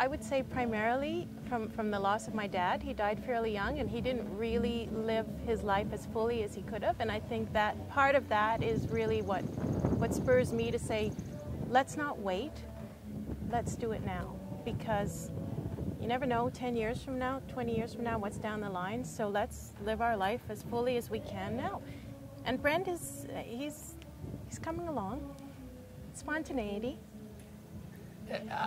I would say primarily from, from the loss of my dad. He died fairly young and he didn't really live his life as fully as he could have. And I think that part of that is really what, what spurs me to say, let's not wait, let's do it now. Because you never know 10 years from now, 20 years from now, what's down the line. So let's live our life as fully as we can now. And Brent is, he's, he's coming along. Spontaneity.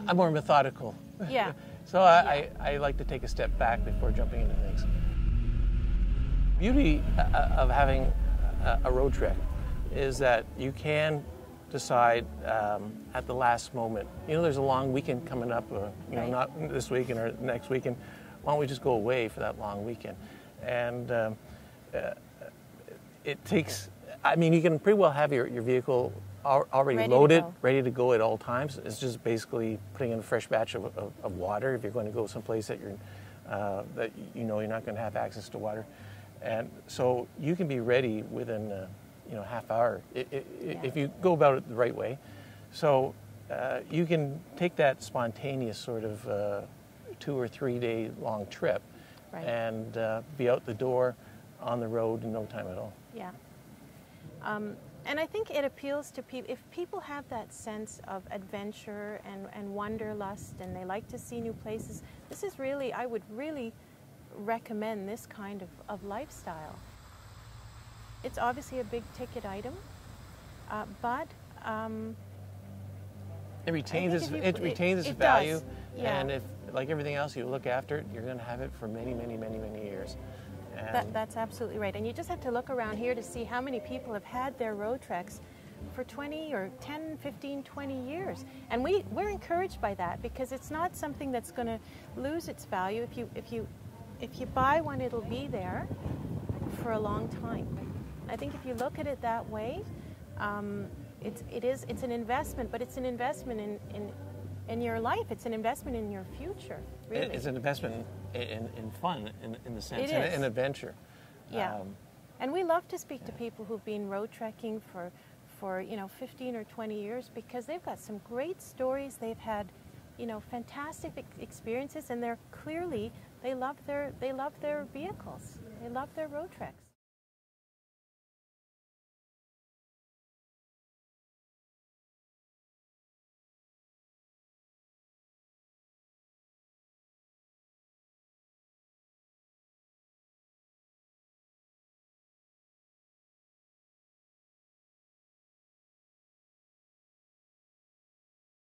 I'm more methodical. Yeah. so I, I, I, like to take a step back before jumping into things. Beauty uh, of having a road trip is that you can decide um, at the last moment. You know, there's a long weekend coming up. Uh, you know, not this weekend or next weekend. Why don't we just go away for that long weekend? And um, uh, it takes. I mean, you can pretty well have your, your vehicle already ready loaded, to ready to go at all times. It's just basically putting in a fresh batch of, of, of water if you're going to go someplace that you're uh, that you know you're not going to have access to water, and so you can be ready within uh, you know half hour it, it, yeah. if you go about it the right way. So uh, you can take that spontaneous sort of uh, two or three day long trip right. and uh, be out the door on the road in no time at all. Yeah. Um, and I think it appeals to people, if people have that sense of adventure and, and wanderlust and they like to see new places, this is really, I would really recommend this kind of, of lifestyle. It's obviously a big ticket item, uh, but um, it retains its, you, it retains its it value, yeah. and if like everything else you look after it, you're going to have it for many, many, many, many years. That, that's absolutely right. And you just have to look around here to see how many people have had their Roadtreks for 20 or 10, 15, 20 years. And we, we're encouraged by that because it's not something that's going to lose its value. If you, if, you, if you buy one, it'll be there for a long time. I think if you look at it that way, um, it's, it is, it's an investment, but it's an investment in, in, in your life. It's an investment in your future, really. It's an investment in, in, in fun, in, in the sense, it is. an adventure. Yeah. Um, and we love to speak to people who've been Roadtreking for, for, you know, 15 or 20 years because they've got some great stories. They've had, you know, fantastic experiences and they're clearly, they love their, they love their vehicles. They love their Roadtreks.